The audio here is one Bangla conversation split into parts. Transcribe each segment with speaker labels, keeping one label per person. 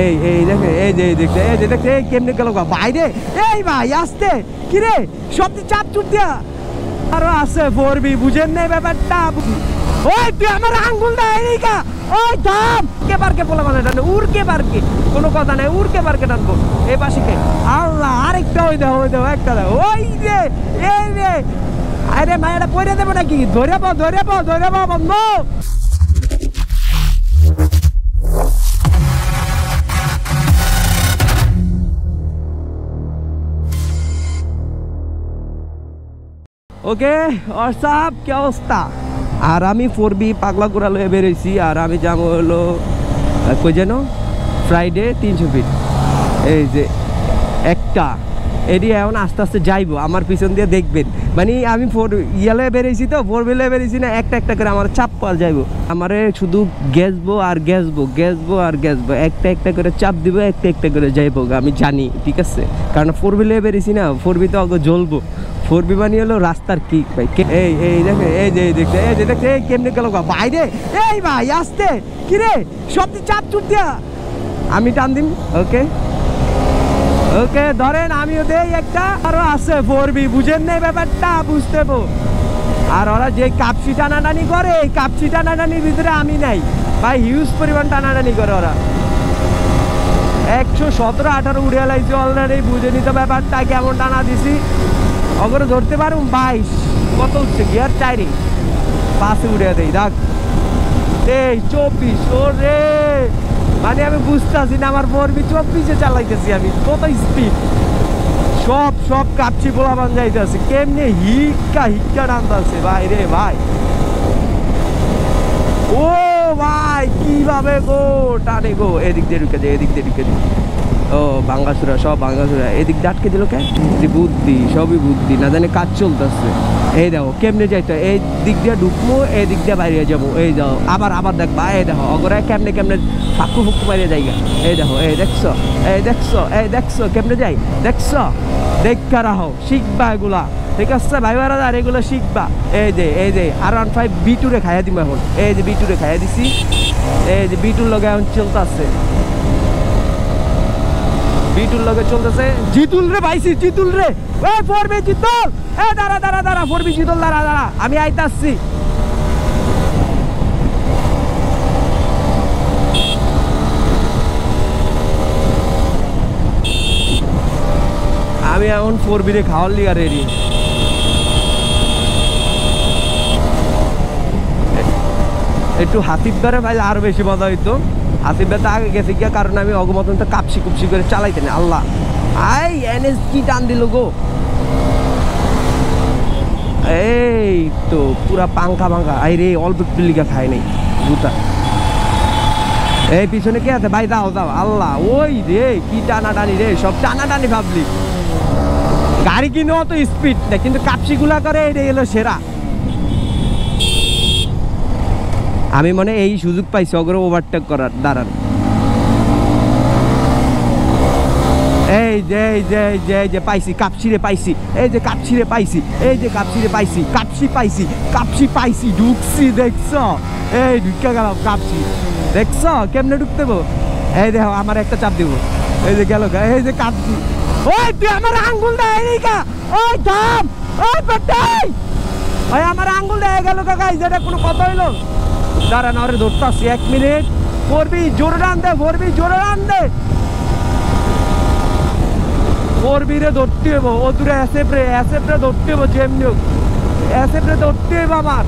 Speaker 1: এই এই, দেখে, এই যে দেখতে, এই যে, দেখতে, এই কেমনে গেল গা? বাইরে এই ভাই, আসতে। কি রে, সব চাপ চুপ দিয়া। আরও আছে ফোরবি বুঝেন নাই ব্যাপারটা? ওই, তুই আমার আঙ্গুল দা এইকা ওই, থাম। কে পারকে পোলা মানে টানবো? উড়কে পারকে কোনো কথা নাই উড়কে পারকে টানবো? এই পাশে কে? আল্লাহ, আরেকটা, ওই দাও ওই দাও, একটা দাও। ওই রে, এই রে। আরে, মায়েরা পয়রা দেবো নাকি? ধরে পাও ধরে পাও ধরে পাও বন্ধু। ওকে, অর্সাব, কি অবস্থা? আর আমি ফোর বি পাগলা গোড়া লয়ে বেরোইছি, আর আমি যাব হলো কই যেন? ফ্রাইডে তিনশো ফিট এই যে, একটা। এটি এখন আস্তে আস্তে যাইবো, আমার পিছন দিয়ে দেখবেন। মানে আমি ফোর ইয়ালে বেরিয়েছি তো ফোর হুইলে বেরিয়েছি না, একটা একটা করে আমার চাপ পাল যাইবো। আমারে শুধু গ্যাসবো আর গ্যাসবো গ্যাসবো আর গ্যাসবো একটা একটা করে চাপ দিব, একটা একটা করে যাইবো আমি জানি, ঠিক আছে? কারণ ফোর হুইলে বেরিয়েছি না ফোর তো আগে জ্বলবো। ফোর বি মানে হলো রাস্তার কি? ভাই এই এই দেখে এই যে, এই দেখতে, এই যে দেখতে, এই কেমনে গেল বাইরে এই ভাই, আসতে, কি রে? সব চাপ চুপ দিয়া। আমি টান দিন ওকে? ওকে, ধরেন আমিও দেই একটা। আরও আছে ফোর বি বুঝেন নাই ব্যাপারটা, বুঝতে পো। আর ওরা যে কাপসি টানাটানি করে, এই কাপসি টানাটানির ভিতরে আমি নাই। ভাই হিউজ পরিমাণ টানাটানি করে ওরা। একশো সতেরো, আঠারো উড়ে লাইছে অলরেডি বুঝে নিতে ব্যাপারটা, কেমন টানা দিছি। অগরে ধরতে পারুম? বাইশ। কত উঠছে গিয়ার চাইরে। পাশে উড়ে দেই, দেখ। এই, চব্বিশ ও রে মানে আমি বুঝতেছি না, আমার বরবি চব্বিশে চালাইতেছি আমি। কত স্পিড সব সব কাপচি পোলা বান যাইতেছে কেমনে হিক্কা হিক্কা টানতেছে ভাই রে, ভাই। ও, ভাই, কীভাবে গো? টানে গো, এদিক দিয়ে ঢুকে যায় এদিক দিয়ে ঢুকে যায় ও, বাঙ্গাসুরা, সব বাঙ্গাসুরা। এদিক আটকে দিল কে? বুদ্ধি, সবই বুদ্ধি। না জানে কাজ চলতেছে। এই দেখো, কেমনে যাইতো এই দিক দিয়ে ঢুকবো, এই দিক দিয়ে বাইরে যাব। এই যাও আবার আবার দেখবা। এই দেখো অগরায় কেমনে কেমনে ফাঁকু ফুকু বাইরে যাইগা। এই দেখো, এই দেখছ এই দেখছ এই দেখছ, কেমনে যাই? দেখছ? দেখা রাখো শিখবা এগুলা। ঠিক আছে ভাই ভাইরা আর এগুলো শিখবা। এই যে এই যে, আর ওয়ান ফাইভ বি টুরে খাইয়া দিব এখন। এই যে বি টুরে খাইয়া দিছি। এই যে বি টুর লগে এখন চলতেছে। বিটুল লগে চলতেছে। জিতুল রে পাইছি জিতুল রে। ওই ফোরবি জিতুল। এ, দাঁড়া দাঁড়া দাঁড়া, ফোরবি জিতুল, দাঁড়া দাঁড়া, আমি আইতাছি। আমি এখন ফোর বিরে খাওয়ার লিগা রেডি একটু হাসিব বেড়ে ভাই আরও বেশি মজা হইতো। হাসিব বেড়ে আগে গেছে গিয়া কারণ আমি অগমতন তো কাপসি কুপসি করে চালাইতে না আল্লাহ। আই, এনএস কি টান দিল গো? এই তো, পুরা পাঙ্খা পাঙ্খা আই রে, অল্প একটু লিগা খায় নাই, জুতা। এই, পিছনে কে আছে? ভাই দাও দাও আল্লাহ, ওই রে, কি টানা টানি রে, সব টানা টানি ভাবলি। গাড়ি কিনো অত স্পিড না কিন্তু কাপসি গুলা করে এটা এলো সেরা। আমি মনে এই সুযোগ পাইছি, অগ্র ওভারটেক করার, দাঁড়ান। এই যে এই যে এই যে এই যে, পাইছি, কাপসিরে পাইছি, এই যে কাপসিরে পাইছি, এই যে কাপসিরে পাইছি, কাপসি পাইছি কাপসি পাইছি, ঢুকছি, দেখছ? এই ঢুকে গেলাম কাপসি। দেখছ? কেমনে ঢুকতে? এই দেখো, আমার একটা চাপ দিব। এই যে গেল এই যে কাপসি। ওই, তুই আমার আঙ্গুল দে এইকা ওই থাম ওই পেটাই ওই, আমার আঙ্গুল দেয় গেল কাকা যেটা কোনো কথা হইল? দাঁড়ান আরে ধরতে আসছি এক মিনিট। করবি জোরে রান দে করবি জোরে রান দে। করবি রে ধরতে হইব। ও দূরে ধরতে হইব যেমনি হোক। ধরতে হইব আমার।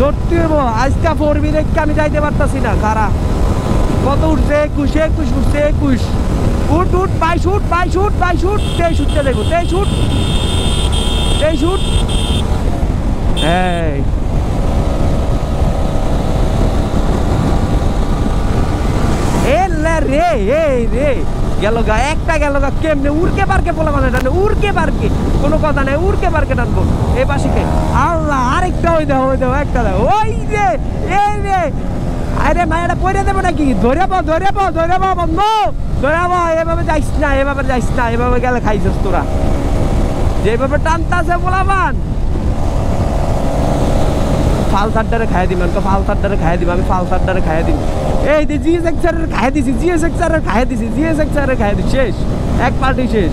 Speaker 1: ধরতে হইব। আমি যাইতে পারতাছি না খারা কত উঠছে একুশ একুশ উঠছে একুশ। উঠ উঠ, বাইশ উঠ বাইশ উঠ বাইশ উঠ, তেইশ উঠতে দেখব, তেইশ উঠ তেইশ উঠ। এই এ লে রে এই গেল গা, একটা গেল গা, কেমনে উড়কে পারকে বলে মানে টানবে উড়কে পারকে, কোনো কথা নাই, উড়কে পারকে টানবো। এই পাশে কে? আল্লাহ, আরেকটা ওই দেখো ওই দেখো, একটা দেখো। ওই রে এই রে আরে মায়েরা পড়ে দেবো নাকি? ধরে পাও ধরে পাও ধরে পাও বন্ধু। ধরে পাও এভাবে যাইস না, এভাবে যাইস না, এভাবে গেলে খাইছিস তোরা। যেভাবে টানতাছে বলাবান ফালসারটারে খাইয়ে দিবেন তো ফালসারটারে খাইয়ে দিব আমি ফালসারটারে খাইয়ে দিব এই যে জিএস এক্সারের খাইয়ে দিছি জিএস এক্সারের খাইয়ে দিছি জিএস এক্সারের খাইয়ে দিছি, শেষ। এক পার্টি শেষ।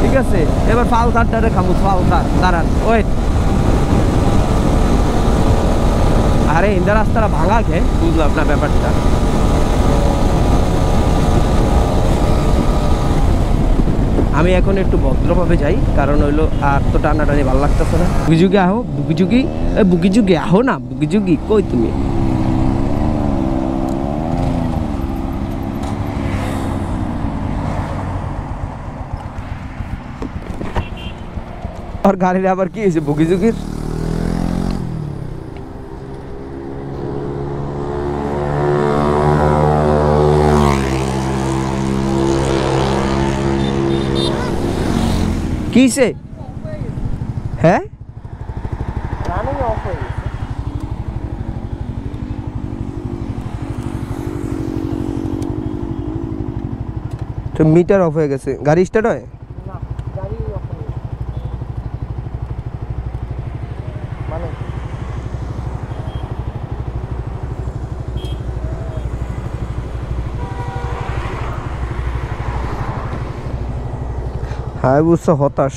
Speaker 1: ঠিক আছে, এবার ফালসারটারে খাব ফালসার দাঁড়ান, ওয়েট। আরে ইন্দা রাস্তাটা ভাঙা খেয়ে বুঝলাম না ব্যাপারটা। আমি এখন একটু ভদ্রভাবে যাই, কারণ হইল আর তো টানাটানি ভালো লাগতেছে না। বুকিঝুগি আহো এ বুকিঝুগি আহো না বুকিযুগি কই তুমি? আর গাড়ির আবার কি হয়েছে বুকিঝুগির কিসে? হ্যাঁ? তো মিটার অফ হয়ে গেছে। গাড়ি স্টার্ট হয়? হ্যাঁ বুঝছো হতাশ